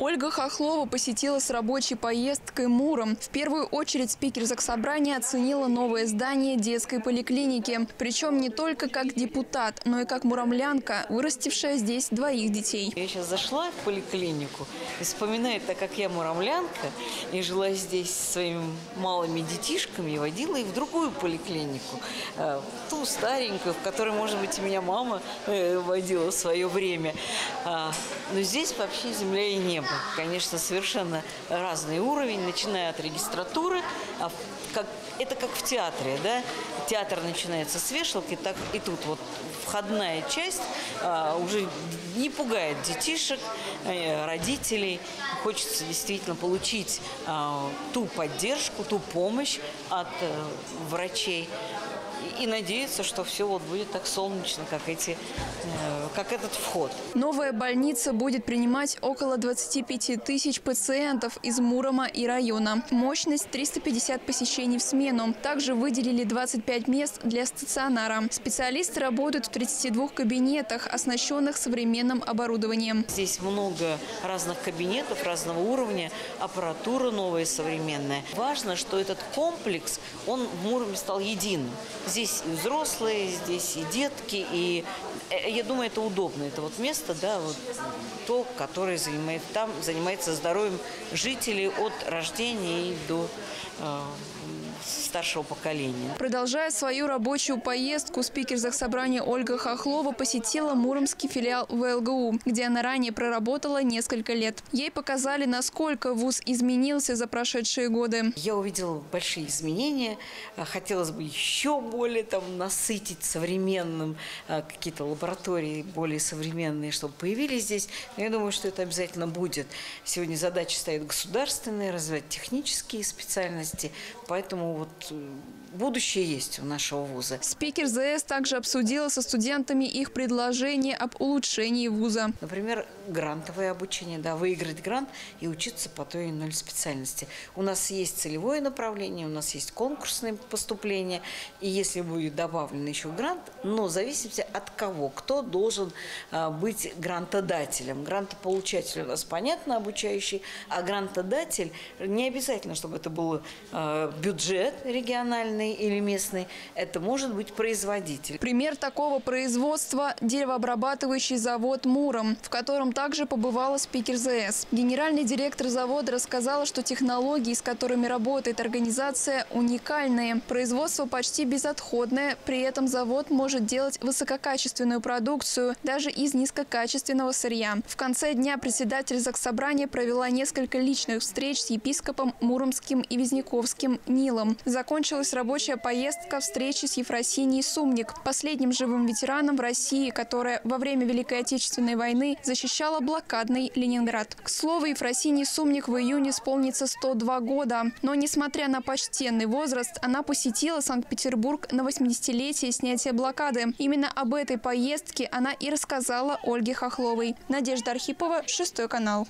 Ольга Хохлова посетила с рабочей поездкой Муром. В первую очередь спикер Заксобрания оценила новое здание детской поликлиники. Причем не только как депутат, но и как муромлянка, вырастившая здесь двоих детей. Я сейчас зашла в поликлинику и вспоминаю, так как я муромлянка и жила здесь со своими малыми детишками, и водила их в другую поликлинику, э, ту старенькую, в которой, может быть, меня мама э, водила в свое время. А, Но здесь вообще земля и небо. Конечно, совершенно разный уровень, начиная от регистратуры, а как, это как в театре, да? Театр начинается с вешалки, так и тут вот входная часть а, уже не пугает детишек, э, родителей. Хочется действительно получить а, ту поддержку, ту помощь от э, врачей. И, надеяться, что все вот будет так солнечно, как, эти, э, как этот вход. Новая больница будет принимать около 25 тысяч пациентов из Мурома и района. Мощность 350 посещений в смену. Также выделили 25 мест для стационара. Специалисты работают в 32 кабинетах, оснащенных современным оборудованием. Здесь много разных кабинетов разного уровня, аппаратура новая, современная. Важно, что этот комплекс, он в Муроме стал единым. Здесь и взрослые, здесь и детки, и э, я думаю, это удобно. Это вот место, да, вот то, которое занимает, там занимается здоровьем жителей от рождения и до э, старшего поколения. Продолжая свою рабочую поездку, спикер Заксобрания Ольга Хохлова посетила муромский филиал ВЛГУ, где она ранее проработала несколько лет. Ей показали, насколько вуз изменился за прошедшие годы. Я увидела большие изменения. А, Хотелось бы еще более там насытить современным а, какие-то лаборатории более современные, чтобы появились здесь. Но я думаю, что это обязательно будет. Сегодня задача стоит государственная, развивать технические специальности. Поэтому вот э, будущее есть у нашего вуза. Спикер ЗС также обсудила со студентами их предложения об улучшении вуза. Например, грантовое обучение, да, выиграть грант и учиться по той или иной специальности. У нас есть целевое направление, у нас есть конкурсные поступления, и если будет добавлен еще грант, но в зависимости от кого, кто должен а, быть грантодателем. Грантополучатель у нас понятно, обучающий, а грантодатель не обязательно, чтобы это был а, бюджет региональный или местный, это может быть производитель. Пример такого производства – деревообрабатывающий завод «Муром», в котором также побывала спикер ЗС. Генеральный директор завода рассказала, что технологии, с которыми работает организация, уникальные. Производство почти безотходное, при этом завод может делать высококачественную продукцию даже из низкокачественного сырья. В конце дня председатель Заксобрания провела несколько личных встреч с епископом Муромским и Визняковским Нилом. Закончилась рабочая поездка встречи с Ефросинией Сумник, последним живым ветераном в России, которая во время Великой Отечественной войны защищала блокадный Ленинград. К слову, Ефросинии Сумник в июне исполнится 102 года. Но, несмотря на почтенный возраст, она посетила Санкт-Петербург на 80-летие снятия блокады. Именно об этой поездке она и рассказала Ольге Хохловой. Надежда Архипова, Шестой канал.